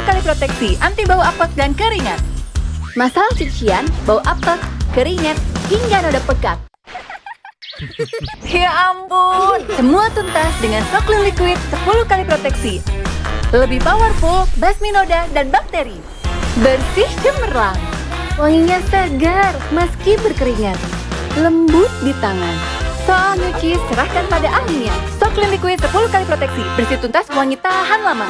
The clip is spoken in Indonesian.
10 kali proteksi anti bau apek dan keringat. Masalah cucian, bau apek, keringat, hingga noda pekat. Ya ampun, semua tuntas dengan Soklin Liquid 10 kali proteksi. Lebih powerful, basmi noda dan bakteri. Bersih cemerlang. Wanginya segar meski berkeringat. Lembut di tangan. Soal nyuci, serahkan pada ahlinya. Soklin Liquid 10 kali proteksi. Bersih tuntas, wangi tahan lama.